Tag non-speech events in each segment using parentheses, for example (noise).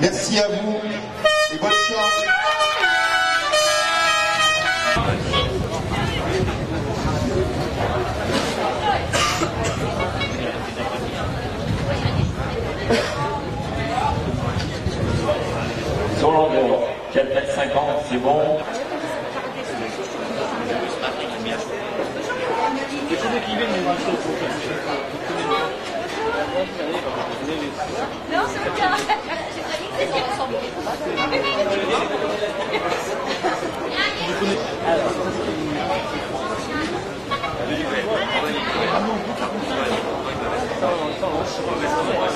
Merci à vous et bonne chance. Sur l'enveloppe, 4 mètres 50, c'est bon. Non, c'est bien. Ensemble.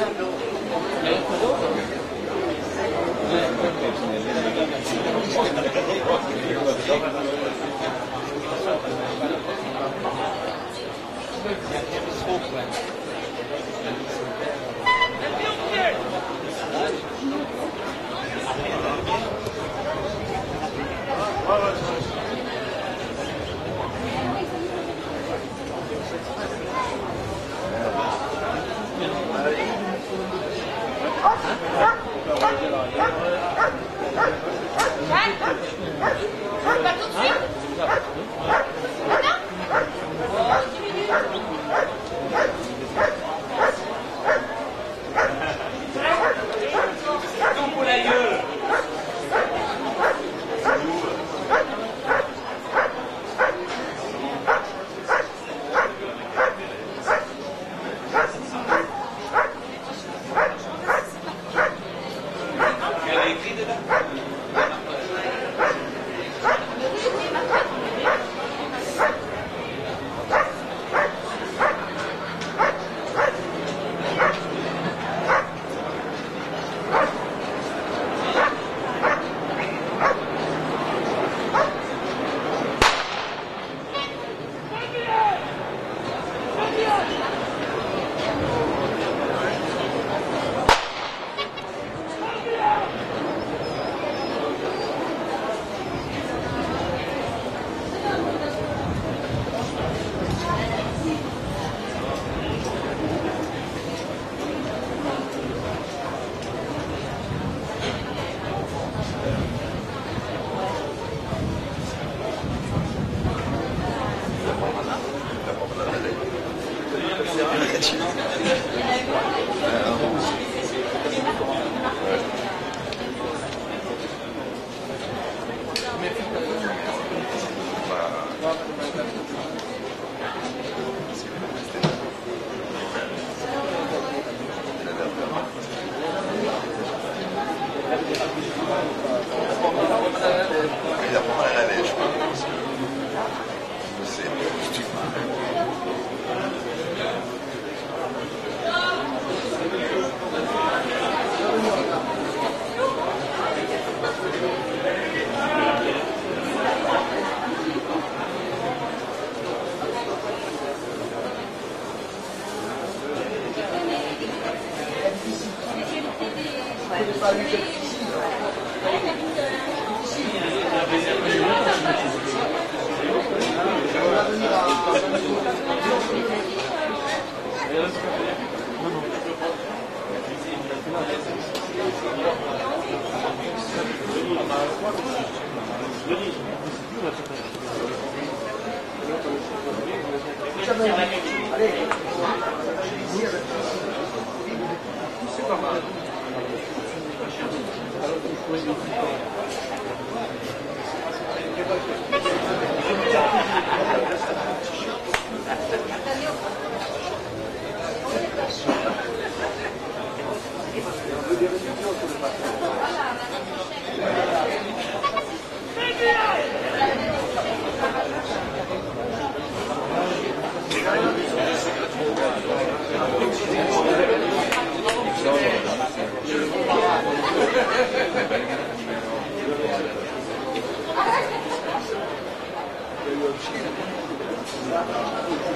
Pas aí, filho, né? Il apprendra à la neige. Allez. Gracias.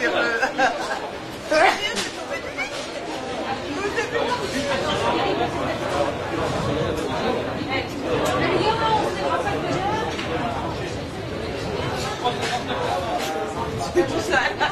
Euh, (laughs) c'est. Tout ça.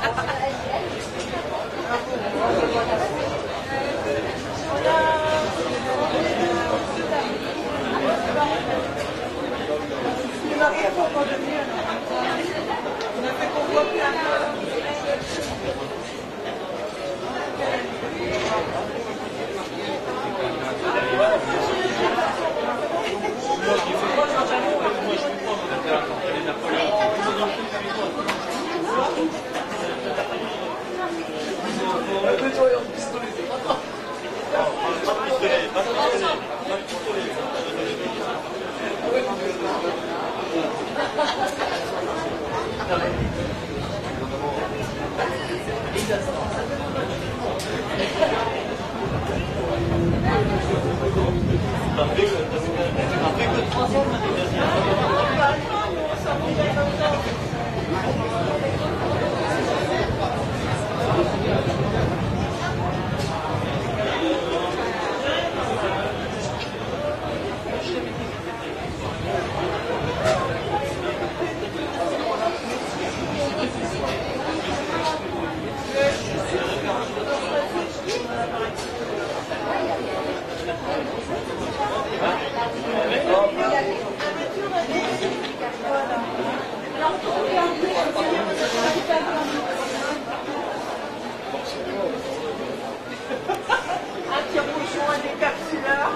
Un tire-bouchon, un.